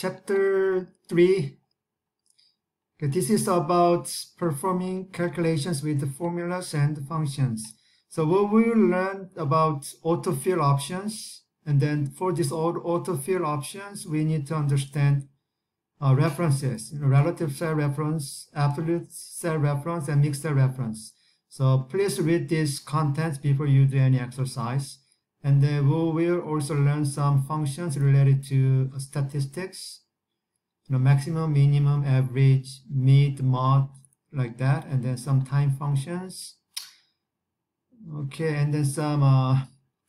chapter 3. This is about performing calculations with formulas and functions. So what we will learn about autofill options. And then for these autofill options, we need to understand uh, references, you know, relative cell reference, absolute cell reference, and mixed cell reference. So please read these contents before you do any exercise. And then we will also learn some functions related to statistics, you know, maximum, minimum, average, mid, mod, like that. And then some time functions. Okay, and then some uh,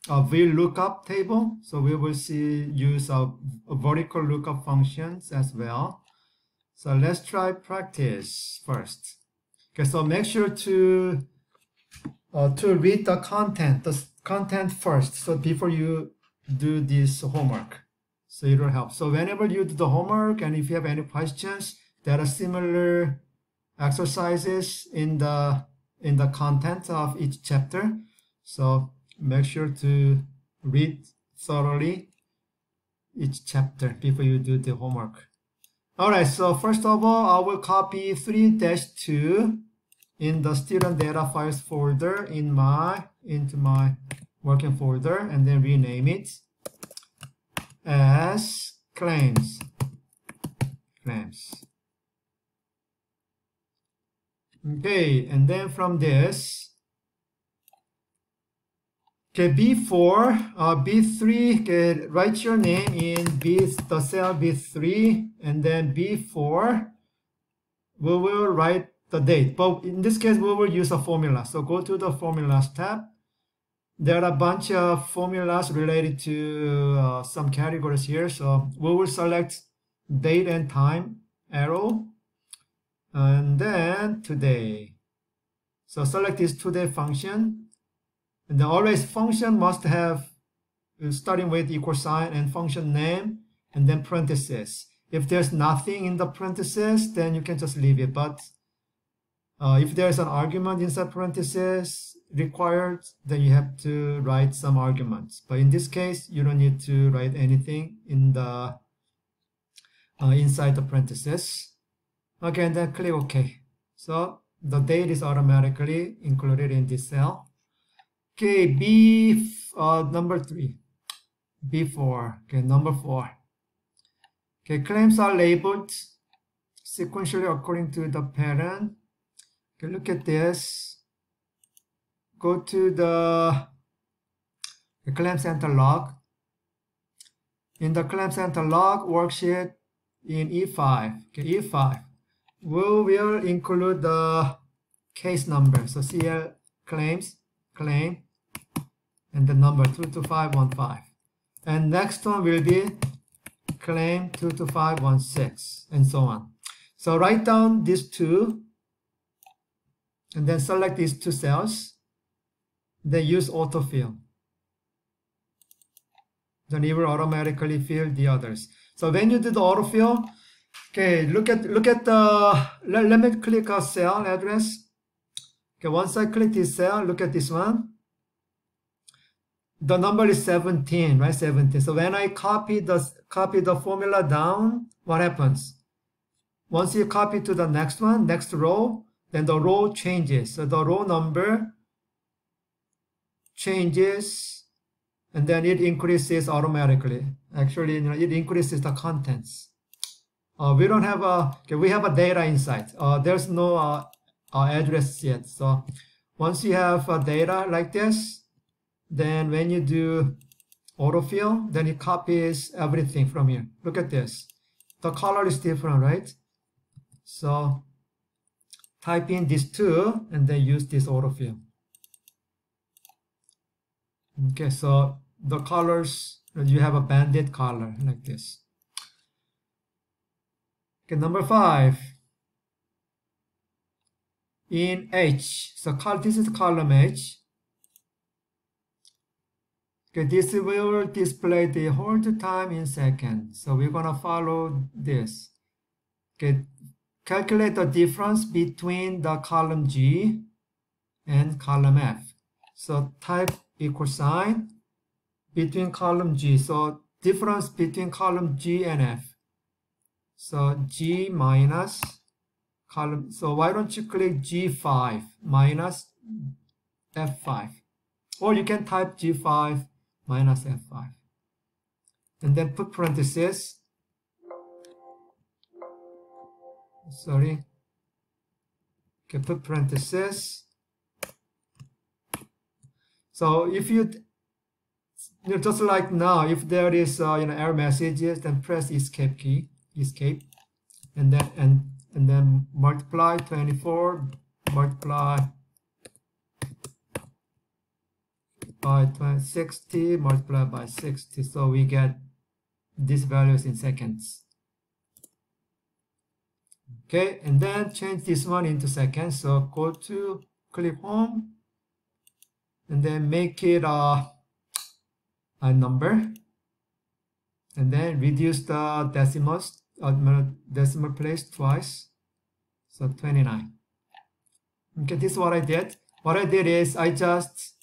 a VLOOKUP table. So we will see use of vertical lookup functions as well. So let's try practice first. Okay, so make sure to uh, to read the content, the content first. So before you do this homework, so it will help. So whenever you do the homework, and if you have any questions, there are similar exercises in the in the content of each chapter. So make sure to read thoroughly each chapter before you do the homework. Alright, so first of all, I will copy 3-2 in the student data files folder in my into my working folder and then rename it as claims claims okay and then from this Okay, B4, uh, B3, okay, write your name in B, the cell B3, and then B4, we will write the date. But in this case, we will use a formula. So go to the formulas tab. There are a bunch of formulas related to uh, some categories here. So we will select date and time arrow, and then today. So select this today function and the always function must have uh, starting with equal sign and function name and then parentheses. If there's nothing in the parentheses, then you can just leave it. But uh, if there's an argument inside parentheses required, then you have to write some arguments. But in this case, you don't need to write anything in the uh, inside the parentheses. Okay, and then click OK. So the date is automatically included in this cell. Okay, B uh, number three, B4. Okay, number four. Okay, claims are labeled sequentially according to the pattern. Okay, look at this. Go to the, claim center log. In the claim center log worksheet in E5, okay, E5, we will include the case number. So CL claims claim and the number 22515 and next one will be claim 22516 and so on so write down these two and then select these two cells then use autofill then it will automatically fill the others so when you do the autofill okay look at look at the let, let me click a cell address Okay, once I click this cell, look at this one. The number is 17, right? 17. So when I copy the copy the formula down, what happens? Once you copy to the next one, next row, then the row changes. So the row number changes and then it increases automatically. Actually, you know, it increases the contents. Uh, we don't have a, okay, we have a data inside. Uh, there's no uh, uh, address yet. So once you have uh, data like this, then when you do autofill, then it copies everything from here. Look at this. The color is different, right? So type in these two and then use this autofill. Okay, so the colors, uh, you have a banded color like this. Okay, number five, in H. So call this is column H. Okay, this will display the hold time in seconds. So we're gonna follow this. Okay, calculate the difference between the column G and column F. So type equal sign between column G. So difference between column G and F. So G minus column. So why don't you click G5 minus F5? Or you can type G5 minus F5. And then put parentheses. Sorry. Okay, put parentheses. So if you, you know, just like now, if there is uh, you know error messages, then press escape key, escape, and then and and then multiply 24, multiply by 60, multiply by 60, so we get these values in seconds. Okay, and then change this one into seconds. So go to click home and then make it a, a number and then reduce the decimals uh, decimal place twice. So 29 okay this is what I did. What I did is I just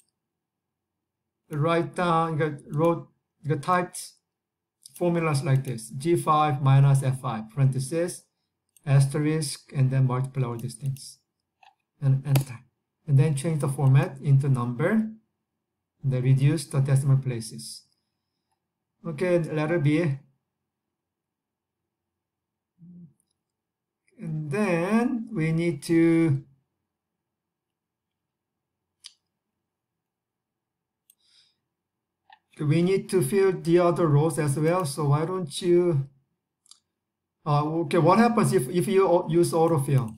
write down wrote the typed formulas like this. G5 minus f5 parenthesis asterisk and then multiply all these things and enter and then change the format into number and then reduce the decimal places. Okay letter B. And then we need to we need to fill the other rows as well so why don't you uh, okay what happens if, if you use autofill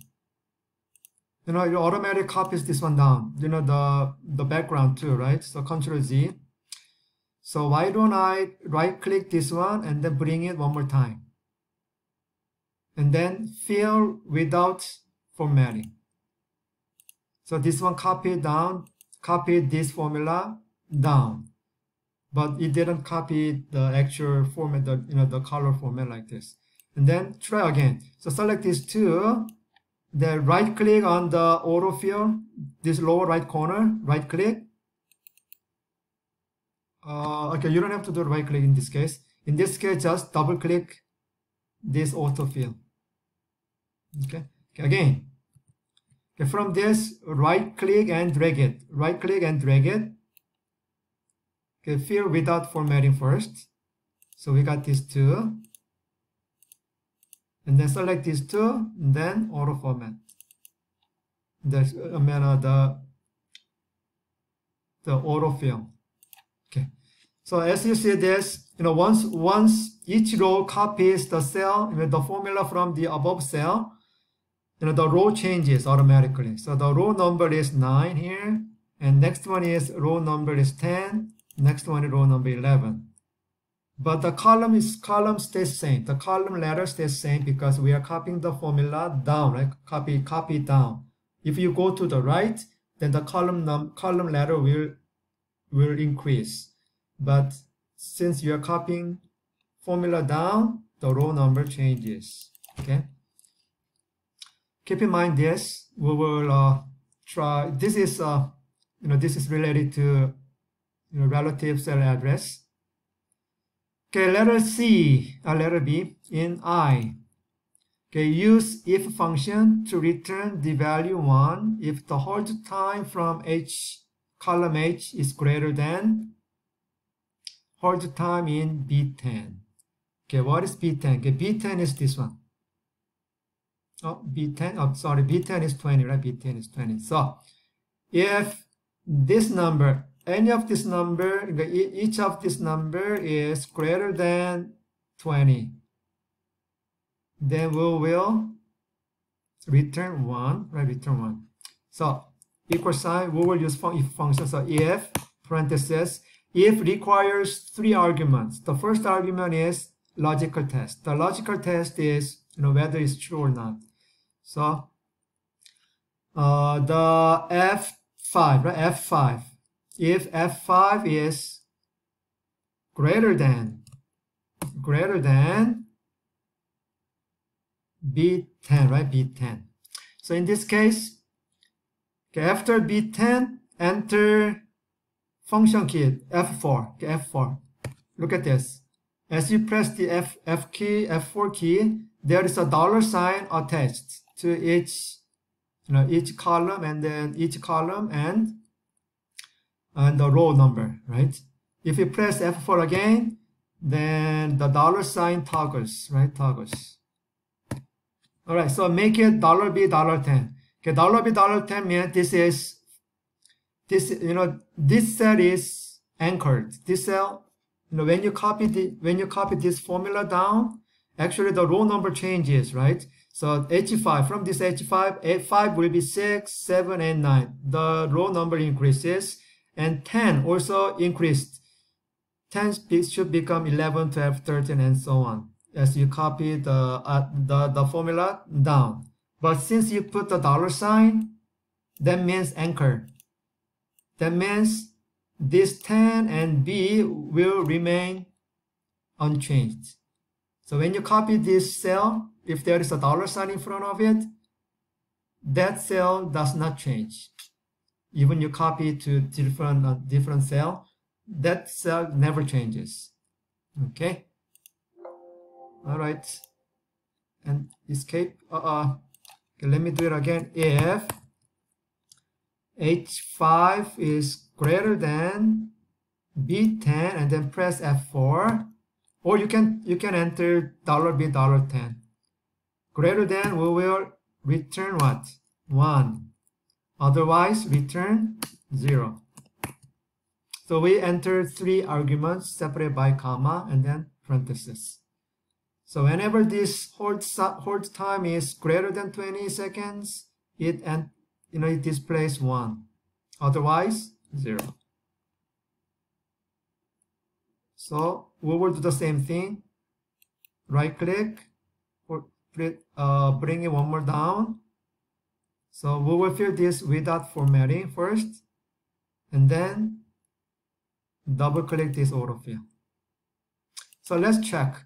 you know, it automatically copies this one down, you know, the, the background too, right? So Control Z. So why don't I right click this one and then bring it one more time? And then fill without formatting. So this one copied down, copied this formula down. But it didn't copy the actual format, the, you know, the color format like this. And then try again. So select these two then right click on the autofill, this lower right corner, right click. Uh, okay, you don't have to do right click in this case. In this case, just double click this autofill. Okay, okay again. Okay, from this, right click and drag it. Right click and drag it. Okay, fill without formatting first. So we got these two and then select these two and then auto format. That's I mean uh, the the auto fill okay. So as you see this you know once once each row copies the cell you know, the formula from the above cell you know the row changes automatically. So the row number is 9 here and next one is row number is 10 next one is row number 11 but the column is column stays same. The column letter stays same because we are copying the formula down, right? Copy, copy down. If you go to the right, then the column num column letter will will increase. But since you are copying formula down, the row number changes. Okay. Keep in mind this. We will uh, try. This is uh, you know this is related to you know relative cell address. Okay, letter C, or uh, letter B in I. Okay, use if function to return the value 1 if the hold time from H column H is greater than hold time in B10. Okay, what is B10? Okay, B10 is this one. Oh, B10, oh, sorry, B10 is 20, right? B10 is 20. So, if this number any of this number, each of this number is greater than 20, then we will return 1, right, return 1. So, equal sign, we will use if function. So, if, parenthesis, if requires three arguments. The first argument is logical test. The logical test is, you know, whether it's true or not. So, uh, the F5, right, F5, if f5 is greater than greater than b10 right? B10 so in this case okay, after b10 enter function key f4 okay, f4 look at this. As you press the f f key f4 key there is a dollar sign attached to each you know each column and then each column and and the row number right? If you press F4 again then the dollar sign toggles right? Toggles. All right so make it dollar b dollar 10 okay dollar b dollar 10 means this is this you know this cell is anchored. This cell you know when you copy the when you copy this formula down actually the row number changes right? So H5, from this H5, A5 will be 6, 7, and 9. The row number increases, and 10 also increased. 10 should become 11, 12, 13, and so on, as you copy the, uh, the, the formula down. But since you put the dollar sign, that means anchor. That means this 10 and B will remain unchanged. So when you copy this cell, if there is a dollar sign in front of it, that cell does not change. Even you copy to different uh, different cell, that cell never changes. Okay. All right. And escape. Uh, uh. Okay, let me do it again. If H5 is greater than B10 and then press F4 or you can you can enter dollar $B dollar 10 greater than we will return what 1 otherwise return 0 so we enter three arguments separated by comma and then parenthesis. So whenever this hold, hold time is greater than 20 seconds it and you know it displays 1 otherwise 0 so we will do the same thing. Right click uh, bring it one more down. So we will fill this without formatting first, and then double click this autofill. So let's check.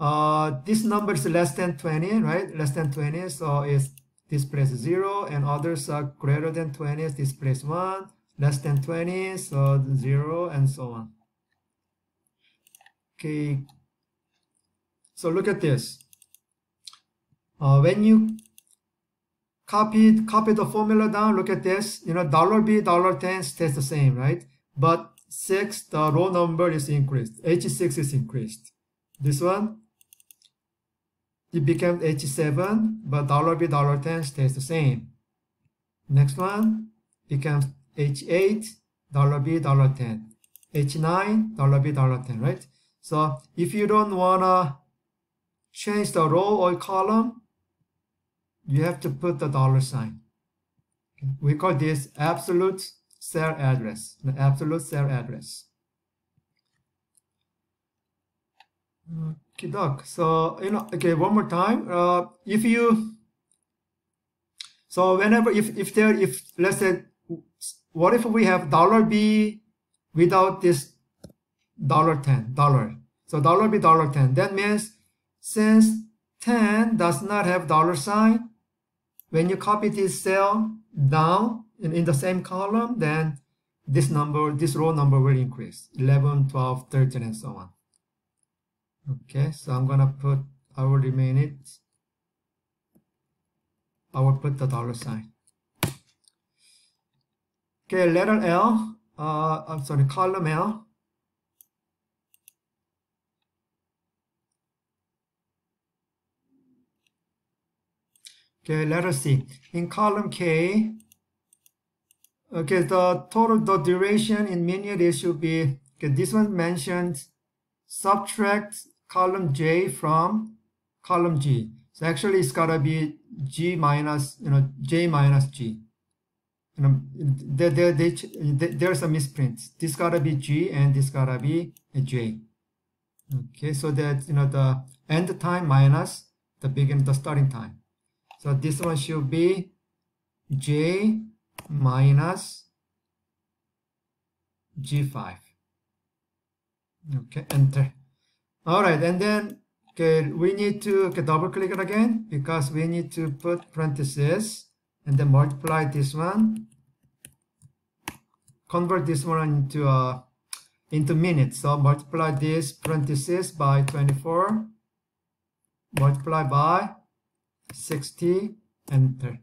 Uh, this number is less than 20, right? Less than 20, so it displays 0, and others are greater than 20, displays 1, less than 20, so 0, and so on. Okay, so look at this uh, when you copy copy the formula down, look at this, you know, dollar $B, dollar 10 stays the same, right? But 6, the row number is increased. H6 is increased. This one, it became H7, but dollar $B, dollar 10 stays the same. Next one becomes H8, dollar $B, dollar 10. H9, dollar $B, dollar 10, right? So if you don't wanna change the row or column, you have to put the dollar sign. We call this absolute cell address, the absolute cell address. Okay, doc. So, you know, okay, one more time. Uh, if you, so whenever, if, if there, if, let's say, what if we have dollar $B without this dollar 10, dollar. So dollar $B, dollar 10. That means since 10 does not have dollar sign, when you copy this cell down in, in the same column, then this number, this row number will increase 11, 12, 13, and so on. Okay, so I'm gonna put, I will remain it. I will put the dollar sign. Okay, letter L, uh, I'm sorry, column L. Okay, let us see. In column K, okay, the total, the duration in minute should be, okay, this one mentioned subtract column J from column G. So actually it's gotta be G minus, you know, J minus G. You know, there, there, there, there's a misprint. This gotta be G and this gotta be a J. Okay, so that, you know, the end time minus the begin, the starting time. So this one should be j minus g5. Okay, enter. All right, and then okay, we need to okay, double click it again because we need to put parentheses and then multiply this one. Convert this one into uh, into minutes. So multiply this parentheses by 24 multiply by 60 enter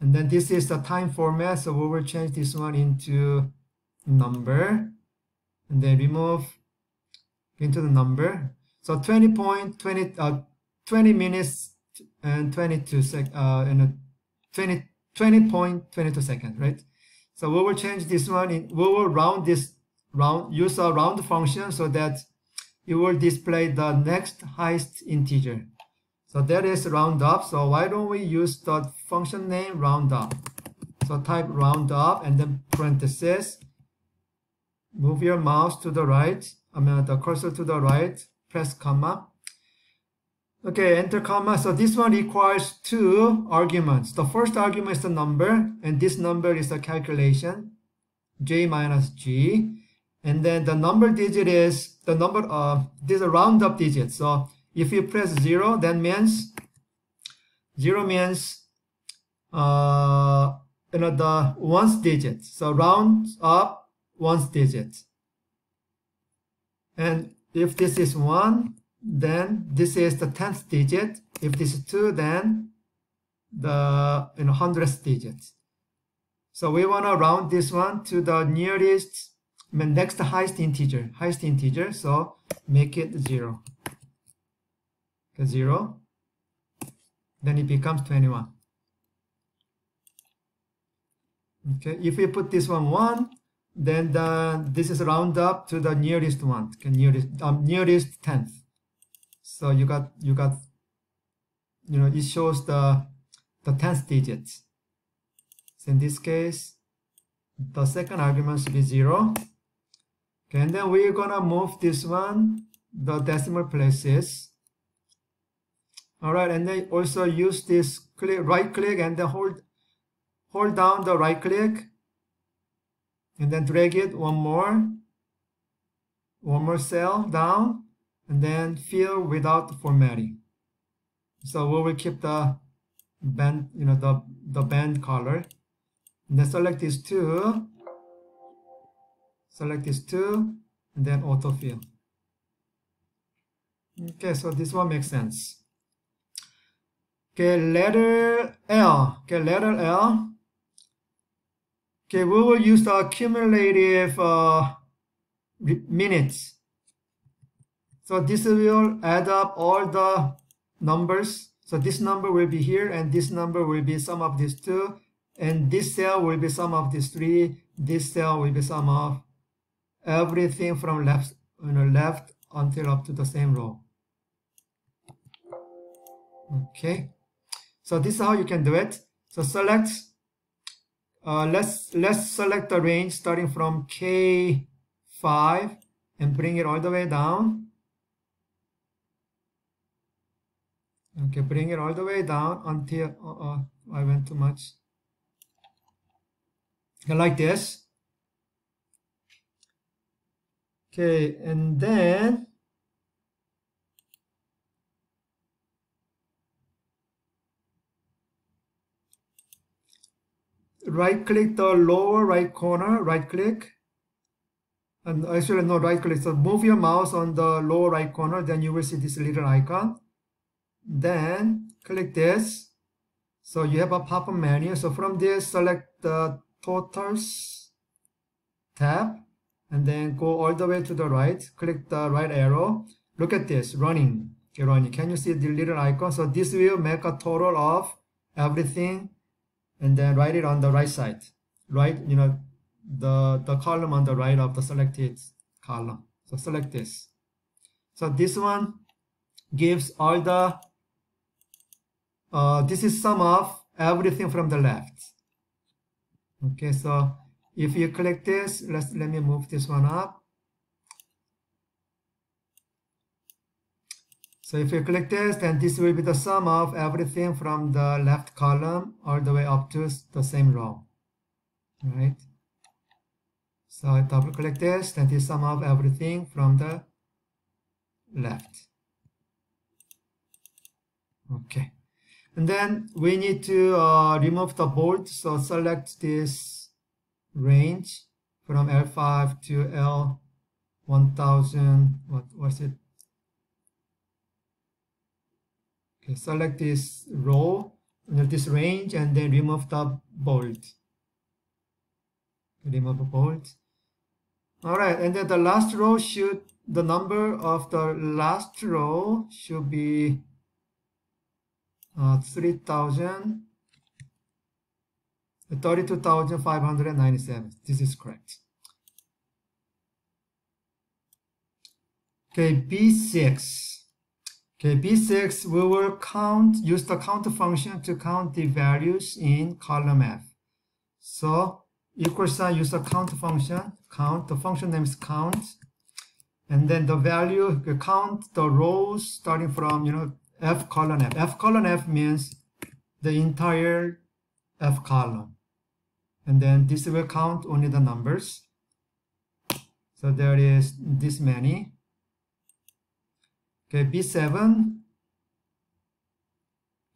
and then this is the time format so we will change this one into number and then remove into the number. So 20.20 uh, 20 minutes and 22 sec uh in a 20 20.22 seconds right? So we will change this one in we will round this round use a round function so that it will display the next highest integer so that is round up so why don't we use the function name round up so type round up and then parenthesis. Move your mouse to the right. I mean the cursor to the right. Press comma. Okay enter comma. So this one requires two arguments. The first argument is the number and this number is the calculation j minus g. And then the number digit is the number uh this is a round up digit. So if you press zero that means zero means uh you know the ones digit. So round up ones digit. And if this is one then this is the 10th digit. If this is two then the you know hundredth digit. So we want to round this one to the nearest I mean, next highest integer, highest integer, so make it 0. 0, then it becomes 21. Okay, if we put this one 1, then the, this is round up to the nearest one, okay, nearest, um, nearest tenth. So you got, you got, you know, it shows the, the tenth digits. So in this case, the second argument should be 0 Okay, and then we're gonna move this one, the decimal places. All right, and then also use this click, right click and then hold, hold down the right click. And then drag it one more, one more cell down and then fill without formatting. So we will keep the band, you know, the, the band color. And then select these two. Select these two and then autofill. Okay so this one makes sense okay letter L okay letter L. Okay we will use the cumulative uh, minutes. So this will add up all the numbers. So this number will be here and this number will be sum of these two. And this cell will be sum of these three. This cell will be sum of everything from left you know left until up to the same row. Okay so this is how you can do it. So select uh, let's let's select the range starting from k5 and bring it all the way down. Okay bring it all the way down until uh, uh, I went too much. Okay, like this. Okay, and then right click the lower right corner, right click. And actually no right click, so move your mouse on the lower right corner, then you will see this little icon. Then click this. So you have a pop-up menu. So from this, select the totals tab and then go all the way to the right click the right arrow look at this running okay, running can you see the little icon so this will make a total of everything and then write it on the right side. Right you know the the column on the right of the selected column. So select this. So this one gives all the uh, this is sum of everything from the left. Okay so if you click this, let's let me move this one up. So if you click this, then this will be the sum of everything from the left column all the way up to the same row. Right? So I double click this, then this sum of everything from the left. Okay. And then we need to uh, remove the bolt. So select this range from L5 to L1000, what was it? Okay, select this row, this range, and then remove the bold. Remove the bold. All right, and then the last row should, the number of the last row should be uh, 3,000, 32,597. This is correct. Okay, B6. Okay, B6, we will count, use the count function to count the values in column F. So, equal sign, use the count function, count, the function name is count, and then the value, count the rows starting from, you know, F column F. F column F means the entire F column. And then this will count only the numbers. So there is this many. Okay, B7.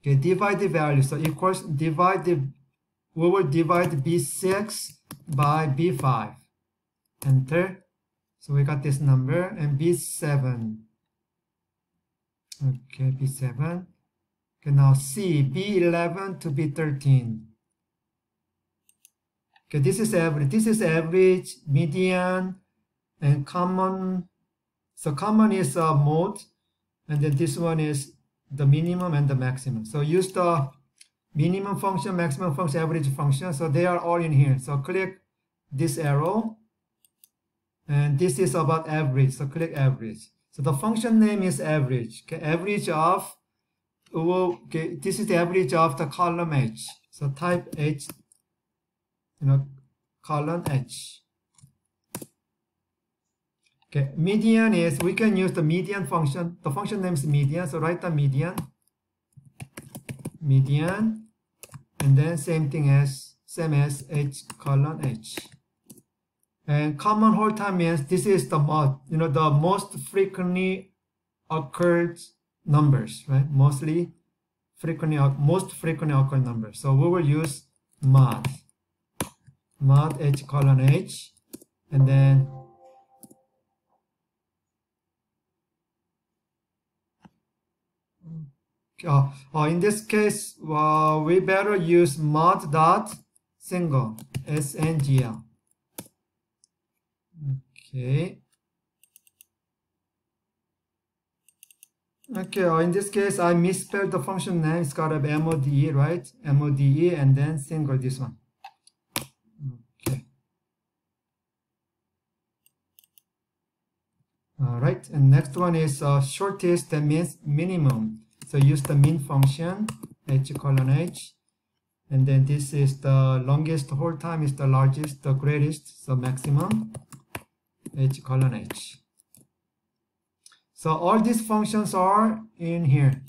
Okay, divide the value. So equals divide the we will divide B6 by B5. Enter. So we got this number and B7. Okay, B7. Okay, now C, B11 to B13. Okay, this is average. This is average, median, and common. So common is a mode and then this one is the minimum and the maximum. So use the minimum function, maximum function, average function. So they are all in here. So click this arrow and this is about average. So click average. So the function name is average. Okay, average of, okay, this is the average of the column H. So type H, you know, column H. Okay, median is, we can use the median function. The function name is median, so write the median. Median, and then same thing as, same as h colon h. And common hold time means this is the mod, you know, the most frequently occurred numbers, right? Mostly frequently, uh, most frequently occurred numbers. So we will use mod, mod h colon h, and then uh, uh, in this case, uh, we better use mod dot single sngl. Okay. Okay, uh, in this case, I misspelled the function name. It's got a MODE, right? MODE and then single this one. Okay. All right, and next one is uh, shortest, that means minimum. So use the min function, h colon h. And then this is the longest whole time is the largest, the greatest, so maximum, h colon h. So all these functions are in here.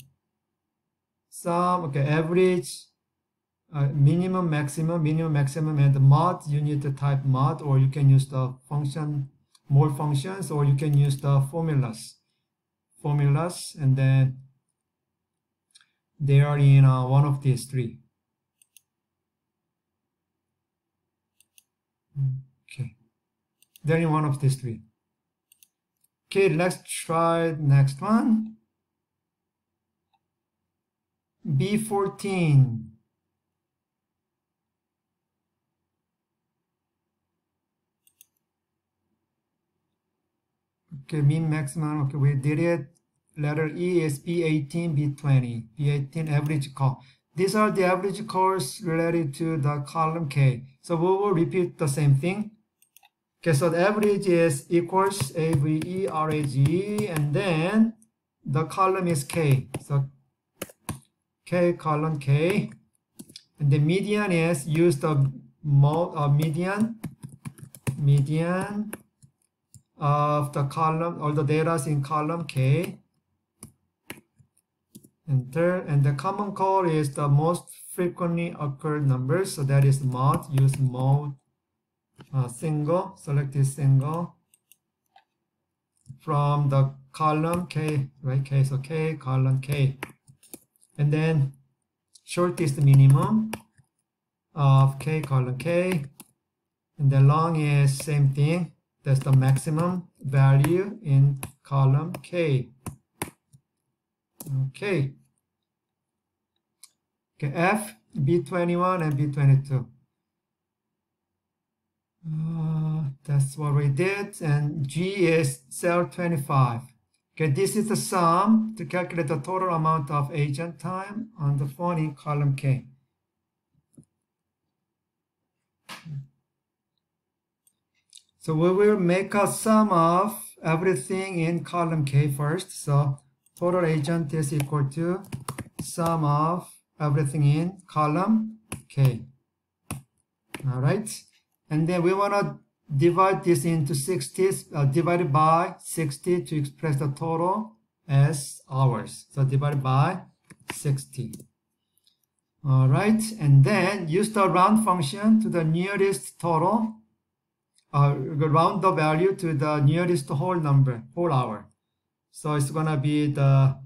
Sum, okay, average, uh, minimum, maximum, minimum, maximum, and the mod, you need to type mod, or you can use the function, more functions, or you can use the formulas. Formulas, and then they are in uh, one of these three. Okay, they're in one of these three. Okay, let's try next one. B14. Okay, mean maximum. Okay, we did it letter E is B18, B20, B18 average call. These are the average calls related to the column K. So we will repeat the same thing. Okay, so the average is equals A-V-E-R-A-G-E, and then the column is K. So K column K. And the median is use the mode of median, median of the column, all the data in column K enter and the common call is the most frequently occurred number. so that is mod use mod uh, single select this single. From the column k right k so k column k. And then shortest minimum of k column k. And the long is same thing. That's the maximum value in column k. Okay Okay, F, B21 and B22. Uh, that's what we did. And G is cell 25. Okay, this is the sum to calculate the total amount of agent time on the phone in column K. So we will make a sum of everything in column K first. So total agent is equal to sum of everything in column K. All right. And then we want to divide this into 60, uh, divided by 60 to express the total as hours. So divided by 60. All right. And then use the round function to the nearest total. Uh, round the value to the nearest whole number, whole hour. So it's going to be the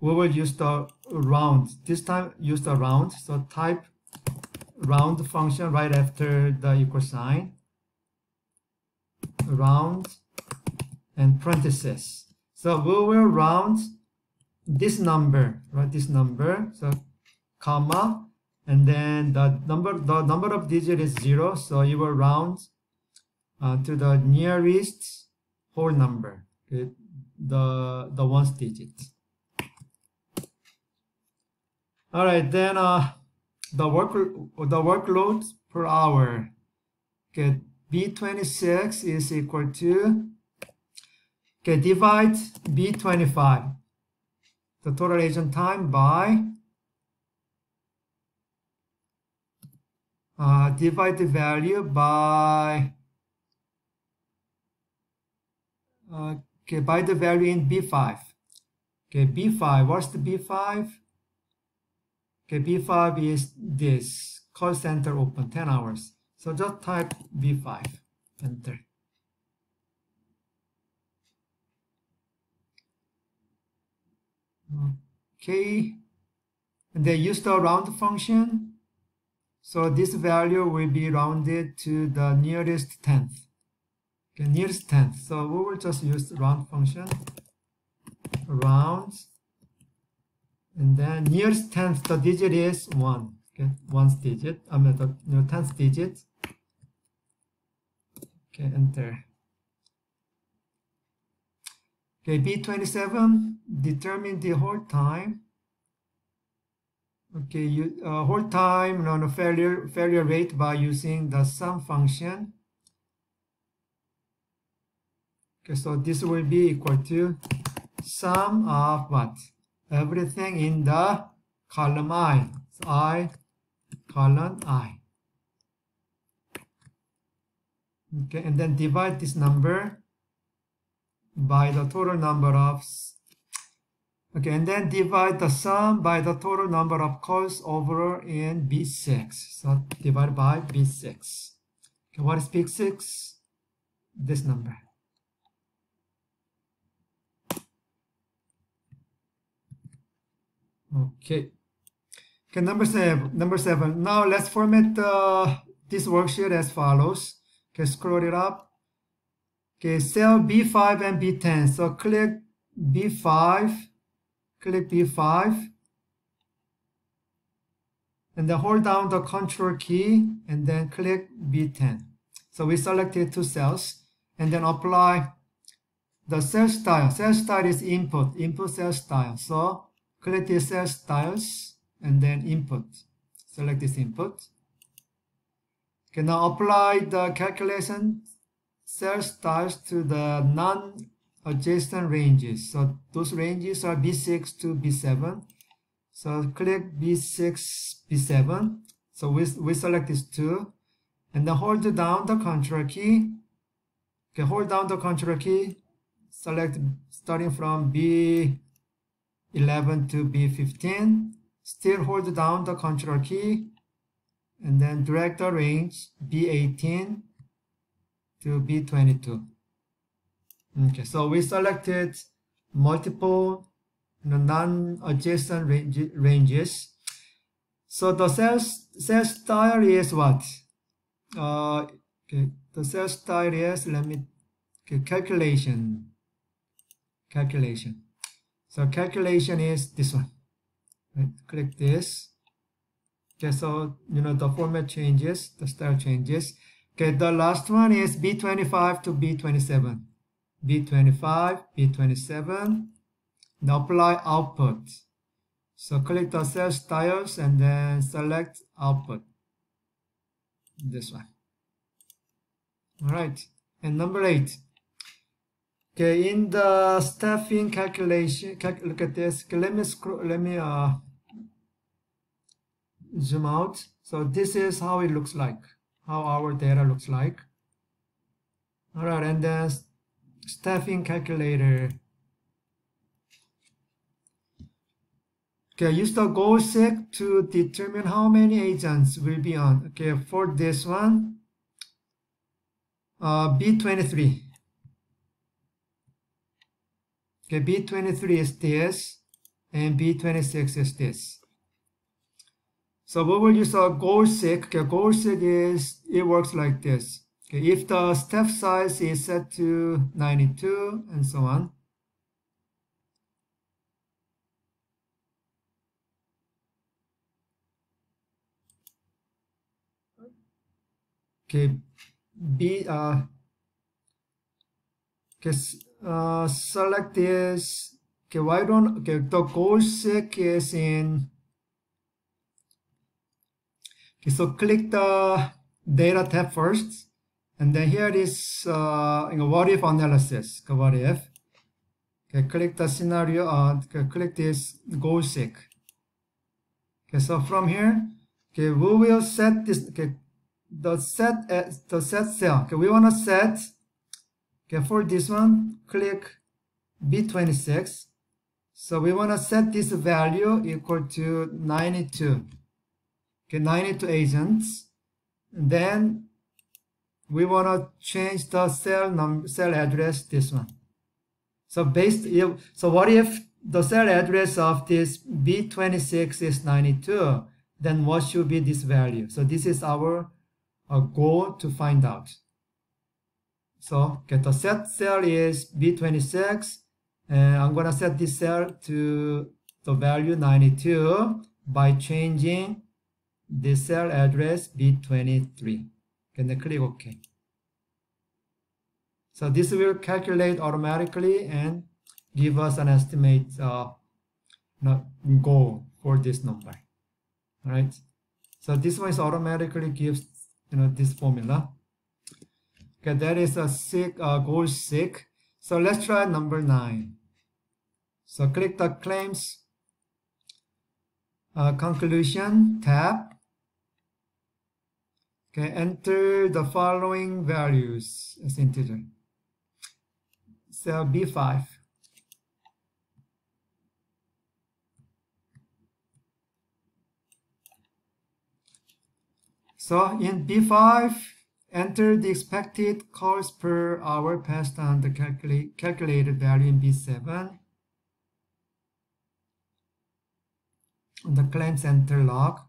we will use the round. This time use the round. So type round function right after the equal sign. Round and parenthesis. So we will round this number, right? This number. So comma and then the number the number of digit is zero. So you will round uh, to the nearest whole number. Okay? The the ones digit. All right, then uh, the work the workload per hour. Okay, B26 is equal to okay divide B25 the total agent time by uh, divide the value by uh, okay by the value in B5 okay B5 what's the B5 Okay, B5 is this call center open 10 hours. So just type B5, enter. Okay, and then use the round function. So this value will be rounded to the nearest tenth. Okay, nearest tenth. So we will just use the round function. Round and then nearest tenth the digit is 1 okay one's digit i mean the you know, tenth digit. Okay enter. Okay b27 determine the hold time. Okay you uh, time no, no failure failure rate by using the sum function. Okay so this will be equal to sum of what everything in the column I. So I, column I. Okay, and then divide this number by the total number of okay and then divide the sum by the total number of calls over in b6 so divide by b6 okay what is b6 this number Okay. Okay, number seven. Number seven. Now let's format uh, this worksheet as follows. Okay, scroll it up. Okay, cell B5 and B10. So click B5, click B5, and then hold down the control key and then click B10. So we selected two cells and then apply the cell style. Cell style is input, input cell style. So click cell styles and then input. Select this input. Okay, now apply the calculation cell styles to the non-adjacent ranges. So those ranges are B6 to B7. So click B6, B7. So we, we select these two and then hold down the control key. Okay, hold down the control key. Select starting from B 11 to B15. Still hold down the control key and then drag the range B18 to B22. Okay, so we selected multiple non-adjacent range, ranges. So the cell, cell style is what? Uh, okay, the cell style is, let me, okay, calculation, calculation. So calculation is this one. Right? Click this. Okay, so you know the format changes, the style changes. Okay, the last one is B25 to B27. B25, B27. Now apply output. So click the cell styles and then select output. This one. All right. And number eight. Okay, in the staffing calculation, calc look at this. Okay, let me scroll, let me uh, zoom out. So this is how it looks like, how our data looks like. All right, and then staffing calculator. Okay, use the goal seek to determine how many agents will be on. Okay, for this one, uh, B23. Okay, B23 is this, and B26 is this. So we will use a goal seek. Okay, goal seek is, it works like this. Okay, if the step size is set to 92 and so on, okay b uh okay uh select this okay why don't okay the goal seek is in okay so click the data tab first and then here is uh you know, what if analysis okay, what if okay click the scenario uh okay, click this goal seek okay so from here okay we will set this okay the set uh, the set cell. Okay, we want to set. Okay, for this one, click B26. So we want to set this value equal to 92. Okay, 92 agents. And then we want to change the cell number, cell address, this one. So based, if so what if the cell address of this B26 is 92? Then what should be this value? So this is our a goal to find out. So get the set cell is B26 and I'm gonna set this cell to the value 92 by changing the cell address B23. Can then click OK. So this will calculate automatically and give us an estimate uh, goal for this number. All right. So this one is automatically gives you know this formula okay that is a seek uh, goal seek so let's try number nine. So click the claims uh, conclusion tab. Okay enter the following values as integer. Cell b5 So in B5, enter the expected calls per hour passed on the calculate, calculated value in B7. On the claim center log.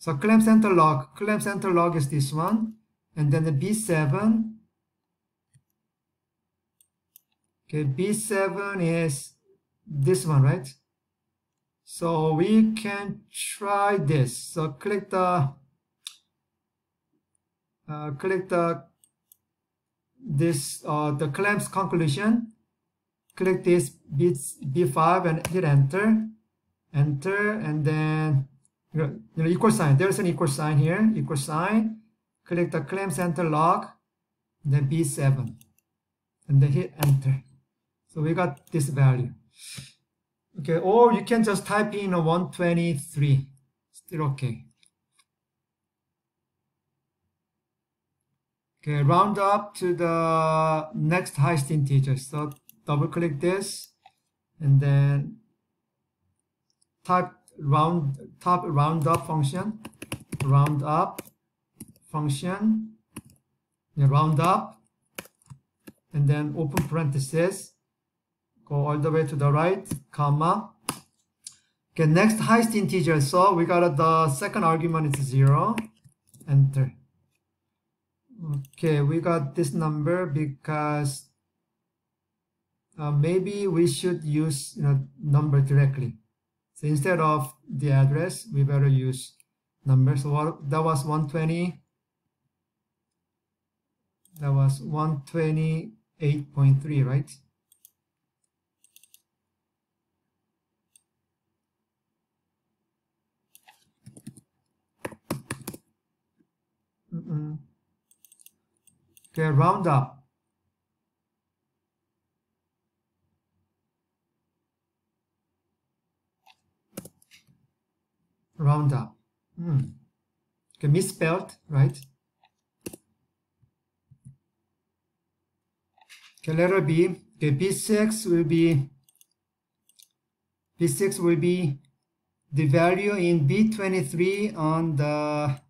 So claim center log, claim center log is this one. And then the B7. Okay, B7 is this one, right? So we can try this. So click the uh, click the this uh, the claims conclusion. Click this B B5 and hit enter, enter, and then you know equal sign. There's an equal sign here. Equal sign. Click the claim center log, then B7, and then hit enter. So we got this value. Okay, or you can just type in a 123. Still okay. Okay, round up to the next highest integer. So double click this and then type round top round up function, round up function, round up, and then open parenthesis go all the way to the right, comma. Okay, next highest integer. So we got the second argument is zero. Enter. Okay, we got this number because uh, maybe we should use you know, number directly. So instead of the address, we better use numbers. So what, that was 120. That was 128.3, right? Okay, roundup. Roundup. Round. Hmm. Okay, misspelled, right? Okay, letter B. Okay, B6 will be B6 will be the value in B23 on the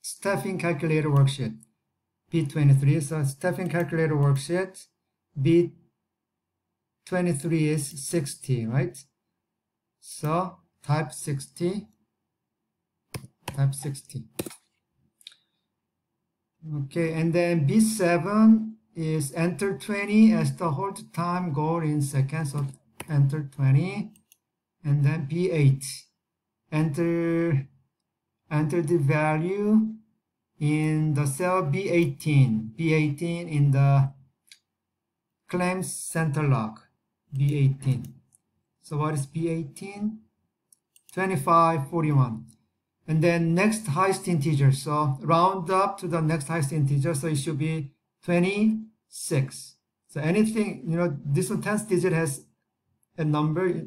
staffing calculator worksheet. B23 so staffing calculator worksheet. B23 is 60, right? So type 60 type 60 okay and then b7 is enter 20 as the hold time goal in seconds so enter 20 and then b8 enter enter the value in the cell b18 b18 in the claims center log b18 so what is b18 25 41 and then next highest integer. So round up to the next highest integer. So it should be 26 so anything you know this tenth digit has a number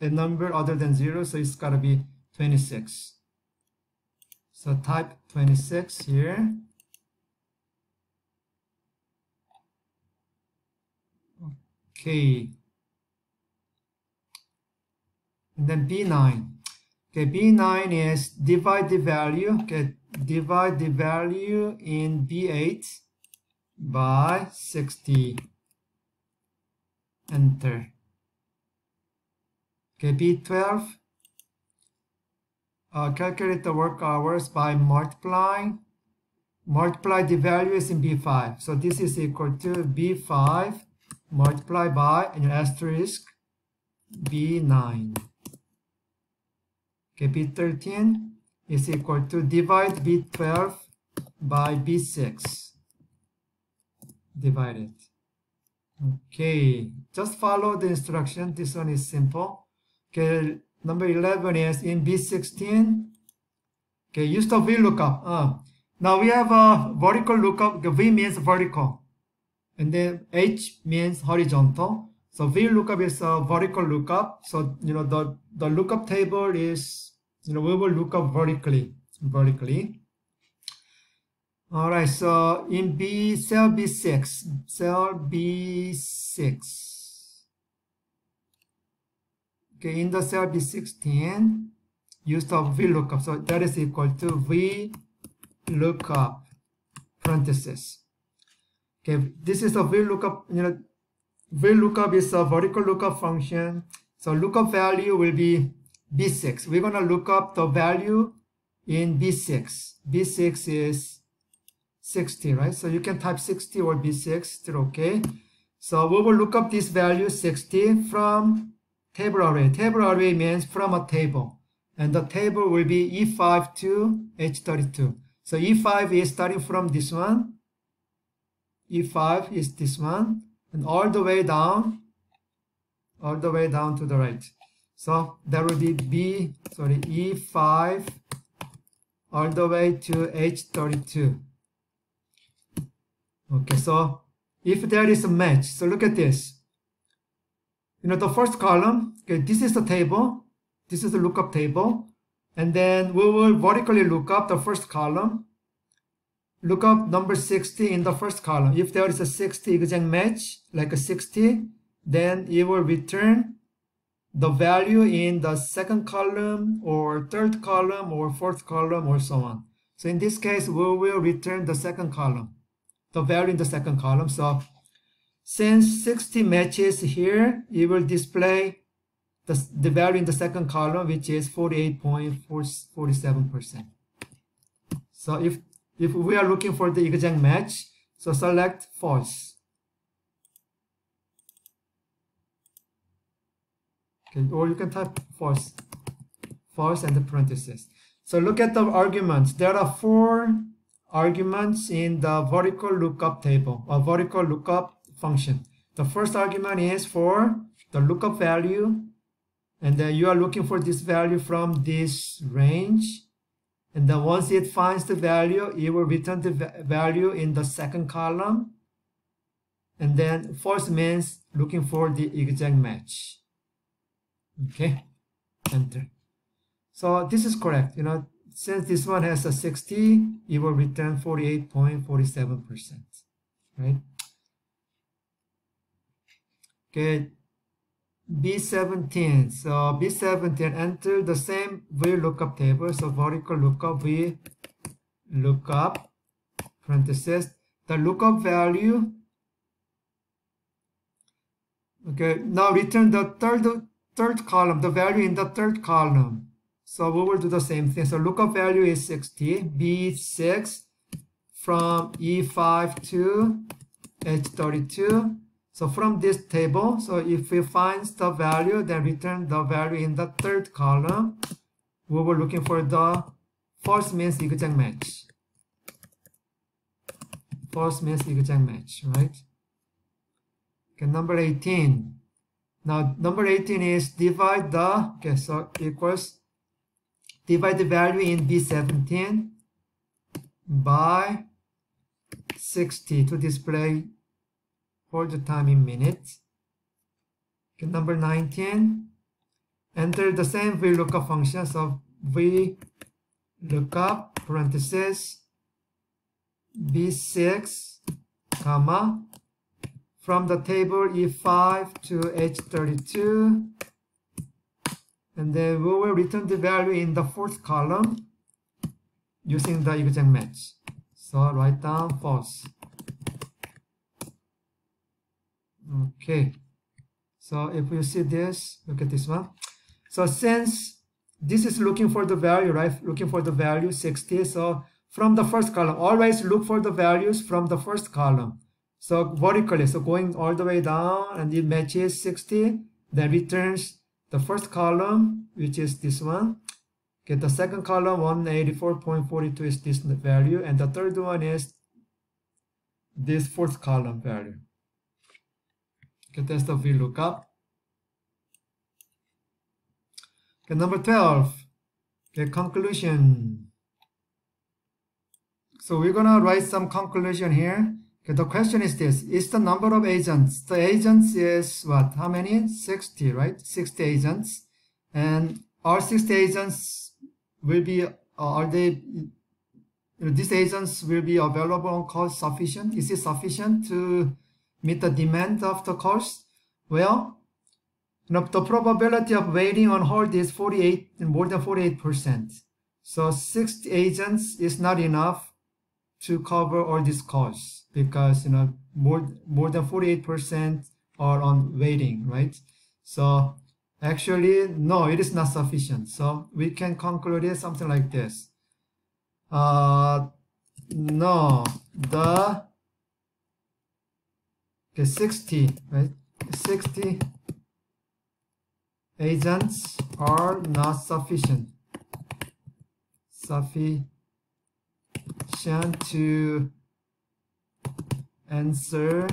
a number other than zero. So it's got to be 26 so type 26 here. Okay. And then b9 Okay, B9 is divide the value, okay, divide the value in B8 by 60. Enter. Okay, B12, uh, calculate the work hours by multiplying. Multiply the values in B5. So this is equal to B5 multiply by, an asterisk, B9. Okay, bit 13 is equal to divide B12 by B6. Divide it. Okay, just follow the instruction. This one is simple. Okay, number 11 is in B16. Okay, use the VLOOKUP. Uh, now we have a vertical lookup. The V means vertical. And then H means horizontal. So VLOOKUP is a vertical lookup. So, you know, the, the lookup table is, you know, we will look up vertically, vertically. All right, so in B, cell B6, cell B6. Okay, in the cell B16, use the VLOOKUP. So that is equal to VLOOKUP parenthesis. Okay, this is a VLOOKUP, you know, VLOOKUP is a vertical lookup function. So lookup value will be B6. We're going to look up the value in B6. B6 is 60, right? So you can type 60 or B6, still okay. So we will look up this value 60 from table array. Table array means from a table. And the table will be E5 to H32. So E5 is starting from this one. E5 is this one and all the way down, all the way down to the right. So that would be B, sorry, E5 all the way to H32. Okay, so if there is a match, so look at this. You know, the first column, okay, this is the table. This is the lookup table. And then we will vertically look up the first column look up number 60 in the first column. If there is a 60 exact match, like a 60, then it will return the value in the second column or third column or fourth column or so on. So in this case, we will return the second column, the value in the second column. So since 60 matches here, it will display the, the value in the second column, which is 48.47%. So if if we are looking for the exact match, so select false. Okay, or you can type false. false and the parentheses. So look at the arguments. There are four arguments in the vertical lookup table, a vertical lookup function. The first argument is for the lookup value, and then you are looking for this value from this range. And then once it finds the value, it will return the value in the second column. And then false means looking for the exact match. Okay, enter. So this is correct. You know, since this one has a 60, it will return 48.47%, right? Okay, B17. So B17, enter the same V lookup table. So vertical lookup, V lookup, parenthesis, the lookup value. Okay, now return the third third column, the value in the third column. So we will do the same thing. So lookup value is 60, B6 from E5 to H32. So from this table, so if we find the value, then return the value in the third column. We were looking for the false means exact match. False means exact match, right? Okay, number 18. Now, number 18 is divide the, okay, so equals divide the value in B17 by 60 to display for the time in minutes. Okay, number 19, enter the same VLOOKUP function. So VLOOKUP parentheses B6 comma from the table E5 to H32 and then we will return the value in the fourth column using the exact match. So write down false. Okay. So if you see this, look at this one. So since this is looking for the value, right? Looking for the value 60. So from the first column, always look for the values from the first column. So vertically, so going all the way down and it matches 60, then returns the first column, which is this one. Okay, the second column, 184.42 is this value, and the third one is this fourth column value. The VLOOKUP. Okay, number 12. the conclusion. So we're gonna write some conclusion here. Okay, the question is this, is the number of agents, the agents is what, how many? 60, right? 60 agents. And our 60 agents will be, uh, are they, you know, these agents will be available on course sufficient? Is it sufficient to meet the demand of the course? Well, the probability of waiting on hold is 48, more than 48%. So 60 agents is not enough to cover all these costs because you know more more than 48% are on waiting right so actually no it is not sufficient so we can conclude it something like this uh no the okay 60 right? 60 agents are not sufficient. Sufficient to answer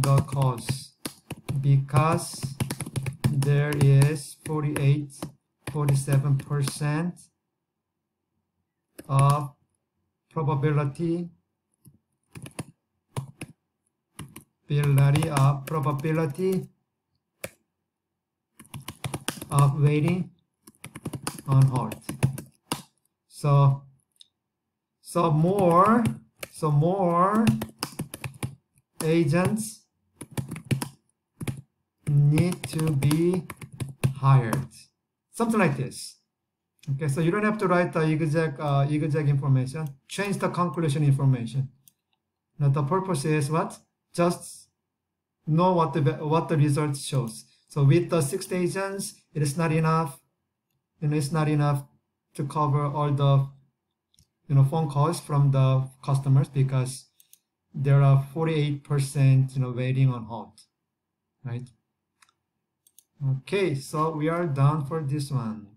the cause because there is 48 47 percent of probability probability of probability of waiting on hold so so more, so more agents need to be hired. Something like this. Okay, so you don't have to write the exact, uh, exact information. Change the conclusion information. Now the purpose is what? Just know what the what the result shows. So with the six agents, it is not enough. Know, it's not enough to cover all the you know phone calls from the customers because there are 48% you know waiting on hold right okay so we are done for this one